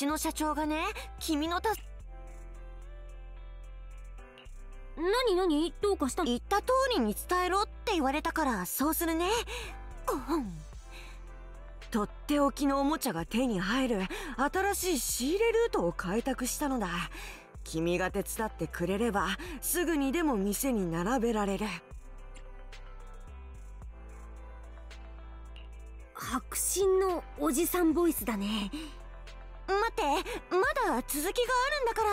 ちの社長がね君のた何何？どうかした言った通りに伝えろって言われたからそうするね。とっておきのおもちゃが手に入る新しい仕入れルートを開拓したのだ。君が手伝ってくれればすぐにでも店に並べられる。白真のおじさんボイスだね待ってまだ続きがあるんだから。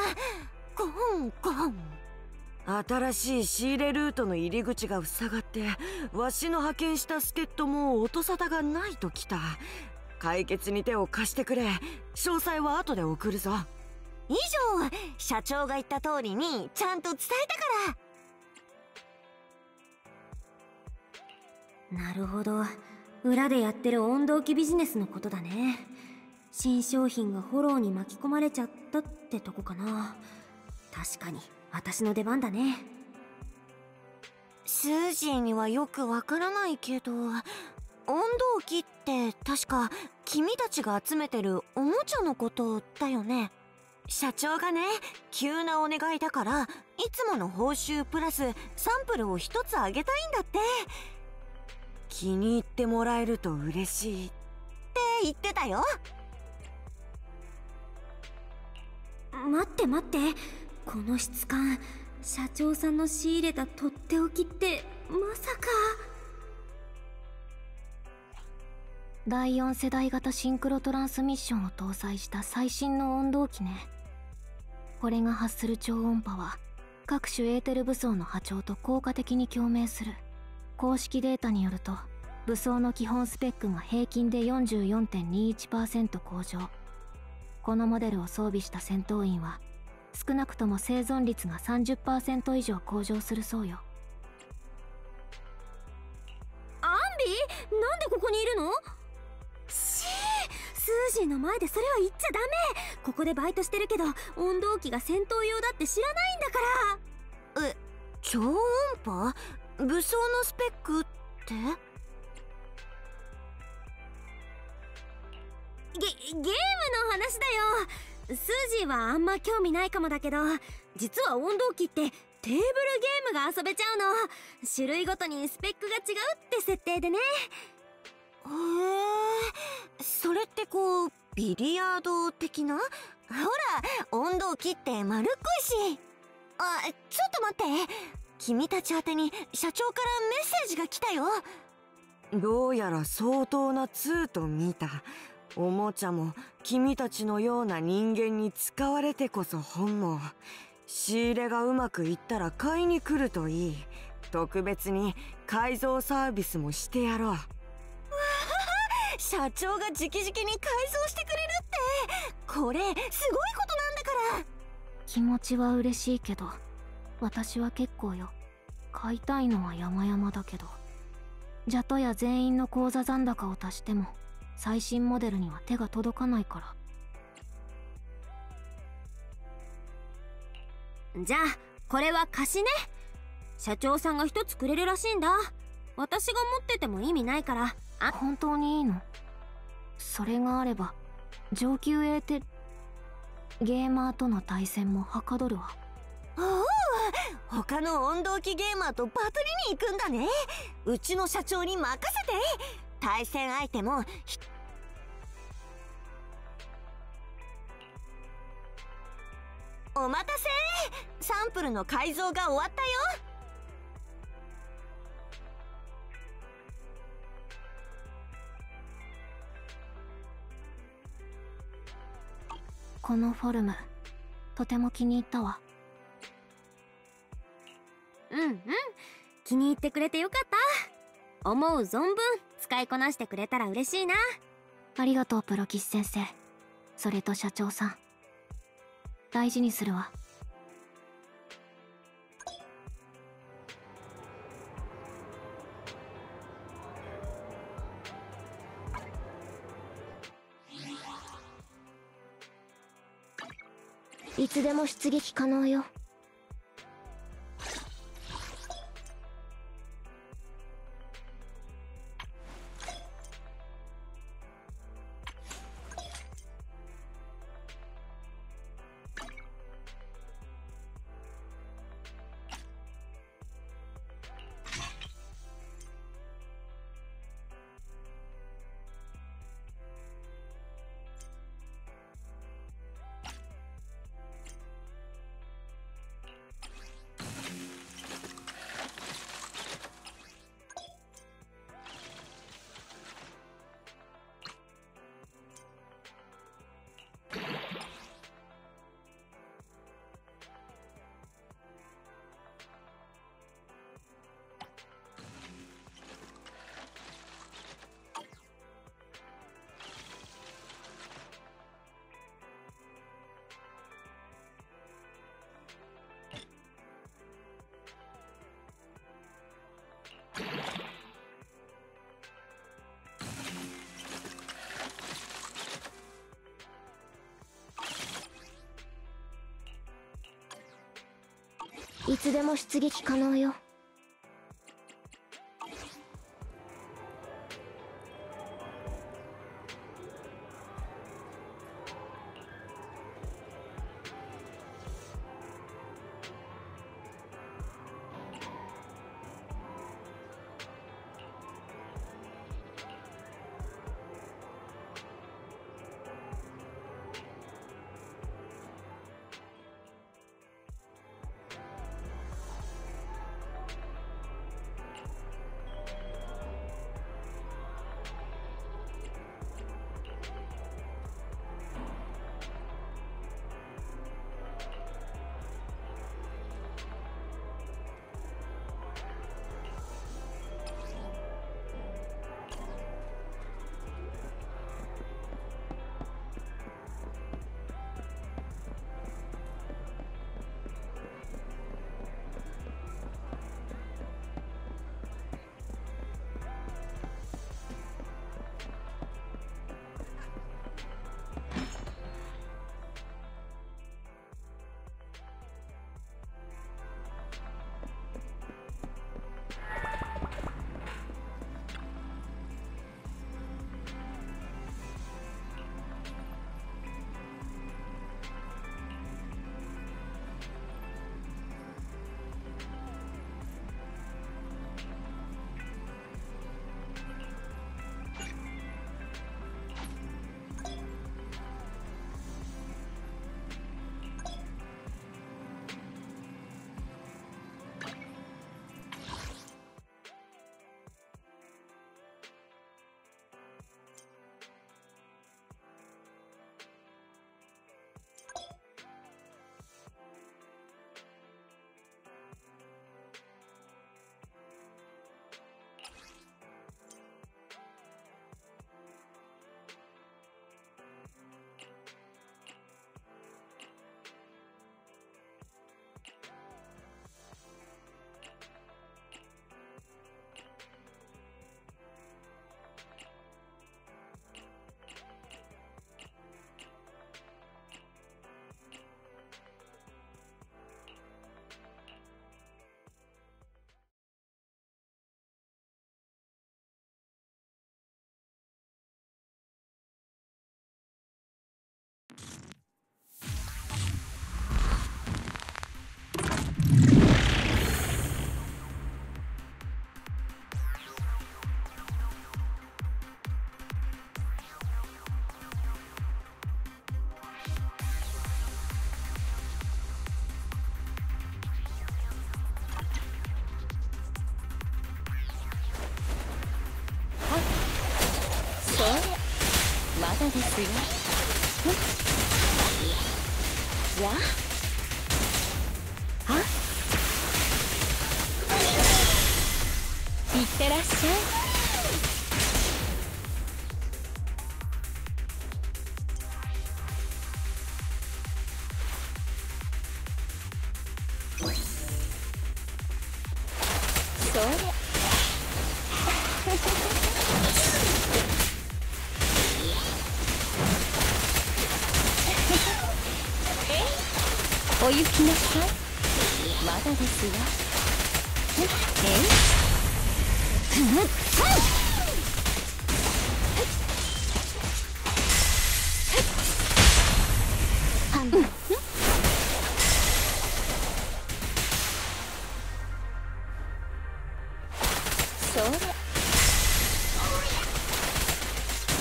ゴンゴン。新しい仕入れルートの入り口が塞がってわしの派遣した助っ人も音沙汰がないと来た。解決に手を貸してくれ。詳細は後で送るぞ。以上社長が言った通りにちゃんと伝えたから。なるほど。裏でやってる温動機ビジネスのことだね新商品がフォローに巻き込まれちゃったってとこかな。確かに私の出番だね。スージーにはよくわからないけど温動機って確か君たちが集めてるおもちゃのことだよね。社長がね急なお願いだからいつもの報酬プラスサンプルを一つあげたいんだって。気に入ってもらえると嬉しいって言ってたよ。待って待って。この質感社長さんの仕入れたとっておきってまさか。第4世代型シンクロトランスミッションを搭載した最新の温動機ね。これが発する超音波は各種エーテル武装の波長と効果的に共鳴する。公式データによると武装の基本スペックが平均で44.21%向上。このモデルを装備した戦闘員は少なくとも生存率が30%以上向上するそうよ。アンビ？なんでここにいるの？しスー！ジーの前でそれは言っちゃダメ！ここでバイトしてるけど温動機が戦闘用だって知らないんだから！え超音波？武装のスペックって？ゲゲームの話だよ。スージーはあんま興味ないかもだけど実は温動機ってテーブルゲームが遊べちゃうの。種類ごとにスペックが違うって設定でね。へえそれってこうビリヤード的な？ほら音動機って丸っこいし。あちょっと待って。君たち宛てに社長からメッセージが来たよ。どうやら相当な通と見たおもちゃも君たちのような人間に使われてこそ本望。仕入れがうまくいったら買いに来るといい。特別に改造サービスもしてやろう。わあ社長が直々に改造してくれるって。これすごいことなんだから。気持ちは嬉しいけど私は結構よ。買いたいのは山々だけど。ジャトや全員の口座残高を足しても最新モデルには手が届かないから。じゃあこれは貸しね。社長さんが一つくれるらしいんだ。私が持ってても意味ないから。あ本当にいいの？それがあれば上級エーテゲーマーとの対戦もはかどるわ。おお他の温動機ゲーマーとバトルに行くんだね。うちの社長に任せて対戦相手もお待たせ。サンプルの改造が終わったよ。このフォルムとても気に入ったわ。うんうん。気に入ってくれてよかった。思う存分使いこなしてくれたら嬉しいな。ありがとうプロキス先生。それと社長さん。大事にするわ。いつでも出撃可能よいつでも出撃可能よ。まだです。よや。あ。いってらっしゃい。それ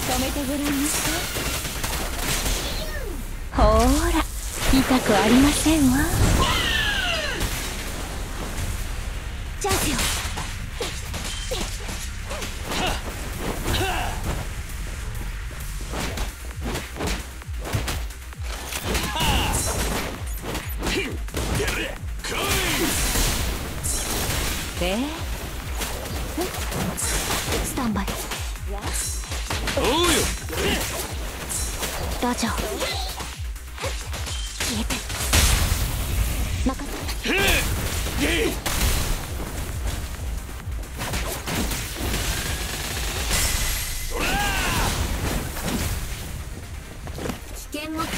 止めてごらんなさい。ほーら痛くありませんわ。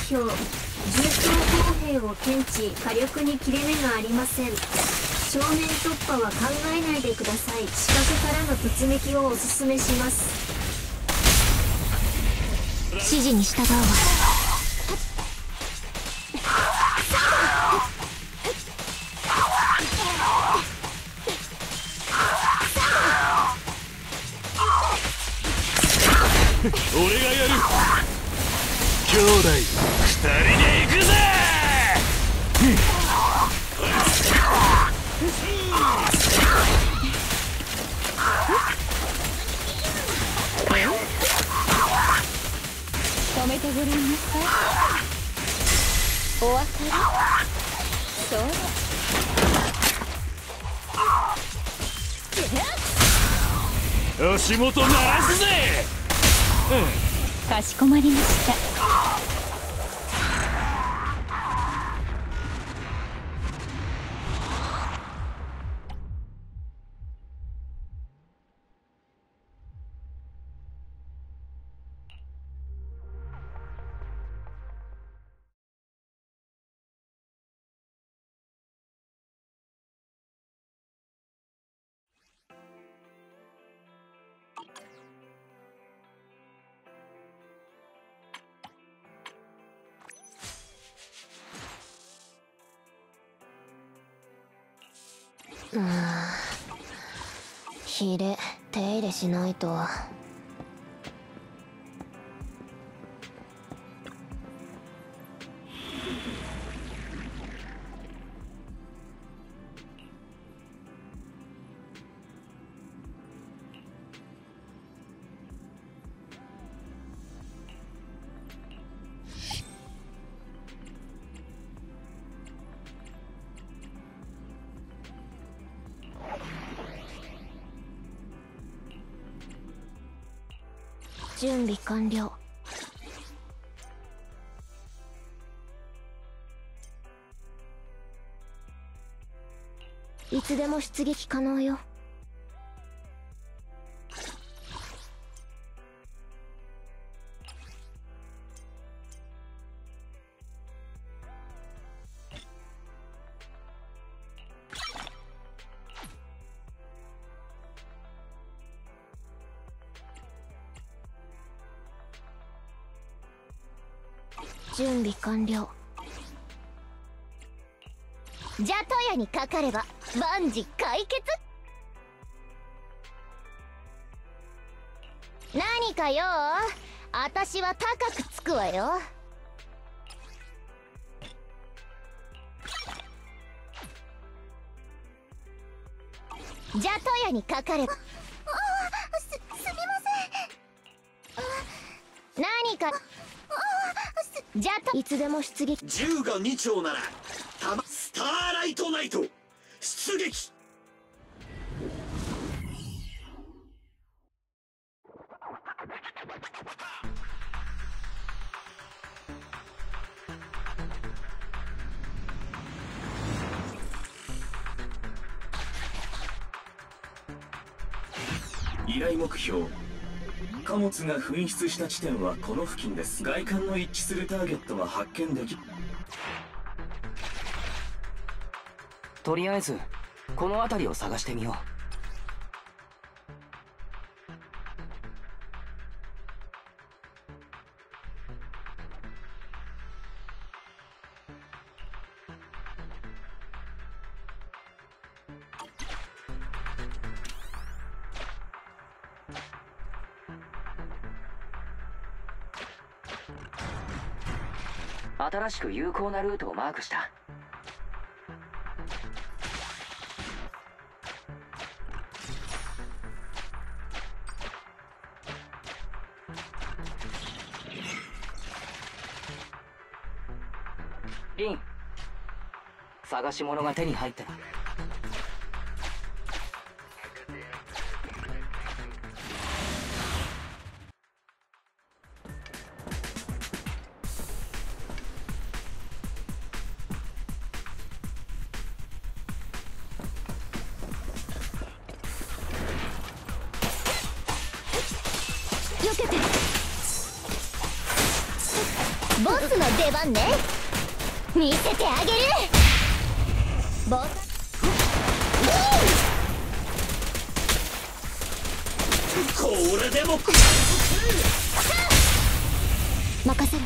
標重装砲兵を検知火力に切れ目がありません。正面突破は考えないでください。死角からの突撃をおすすめします。指示に従うわ。そう。足元鳴らすぜ。かしこまりましたしないと完了。いつでも出撃可能よ。準備完了。じゃとやにかかれば万事解決。何かよ。あたしは高くつくわよ。じゃとやにかかれば。じゃといつでも出撃。銃が2丁ならたまスターライトナイト。出撃。依頼目標。貨物が紛失した地点はこの付近です。外観の一致するターゲットは発見できとりあえずこの辺りを探してみよう。しく有効なルートをマークした。リン探し物が手に入ったら。これでも任せる。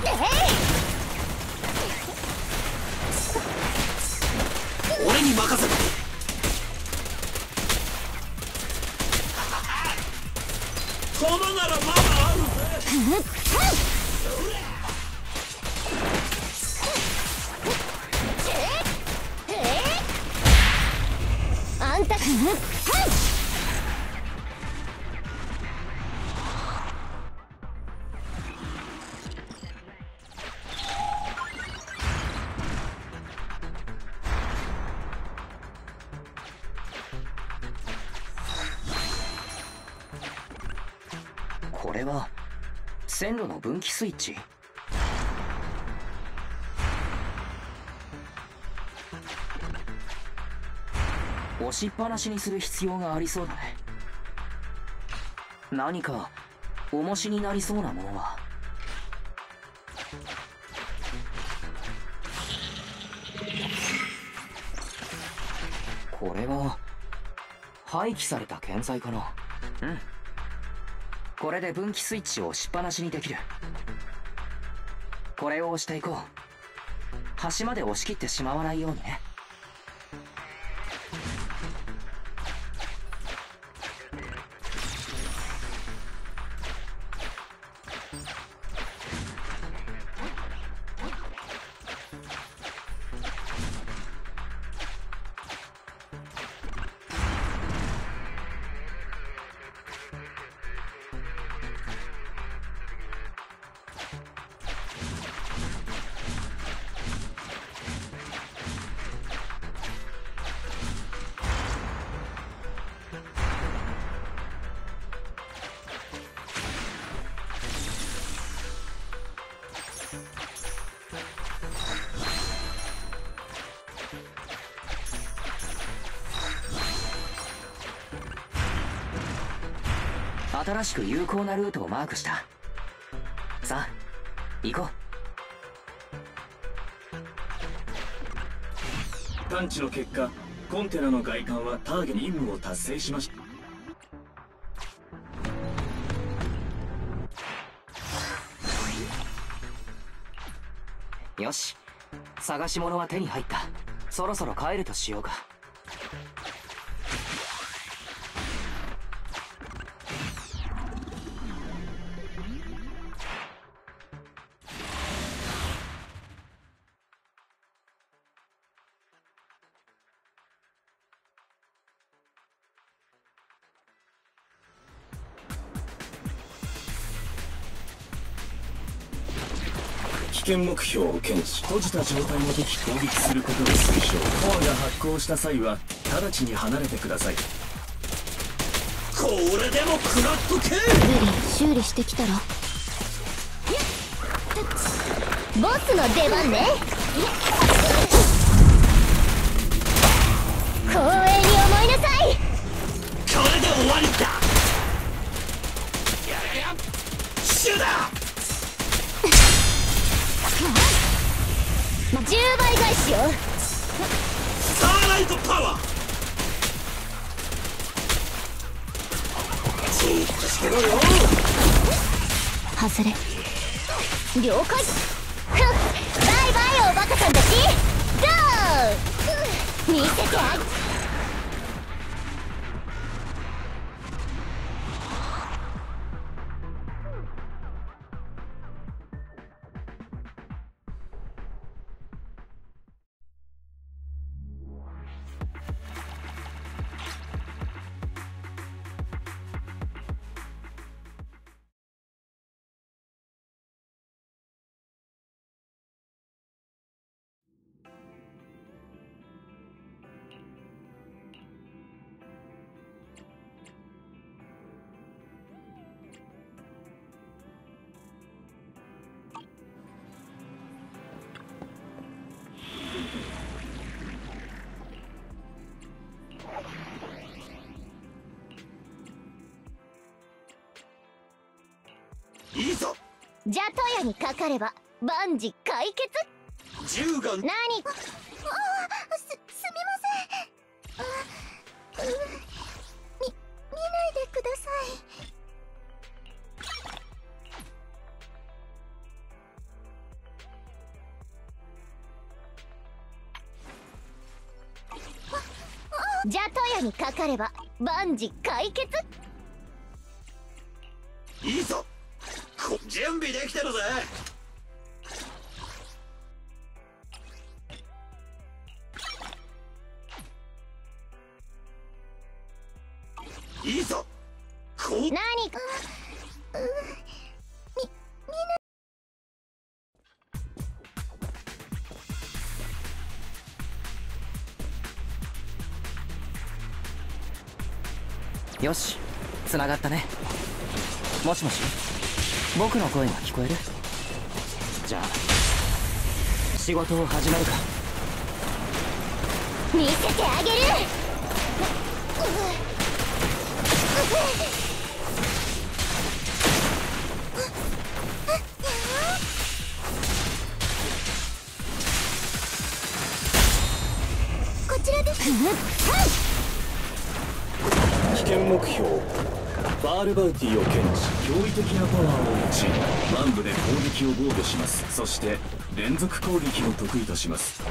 俺に任せろこのならまだある。ぜあん分岐スイッチ。押しっぱなしにする必要がありそうだね。何か重しになりそうなものは。これは廃棄された建材かな。うん。これで分岐スイッチを押しっぱなしにできる。これを押していこう。端まで押し切ってしまわないようにね。新しく有効なルートをマークした。さあ行こ探知の結果コンテナの外観はターゲット任務を達成しました。うよし。探し物は手に入った。そろそろ帰るとしようか危険目標を検知閉じた状態の時攻撃することが推奨。コアが発光した際は直ちに離れてください。これでも食らっとけ。ゼリー修理してきたらボスの出番ね。光栄に思いなさい。これで終わりだ。シュだ10倍返しよ。スターライトパワーじーっとしてろよ。外れ。了解。ふんバイバイおバカさんたち。ゴー。見せてあげいいぞじゃとやにかかれば万事解決？銃が何？あすすみません。あうみ見ないでください。じゃとやにかかれば万事解決？いいぞ。こ準備できてるぜ。いいぞ。こう。何よし。繋がったね。もしもし僕の声が聞こえる？じゃあ仕事を始めるか。見せてあげる。こちらです。危険目標バールバウティを検知。驚異的なパワーを持ち南部で攻撃を防御します。そして連続攻撃を得意とします。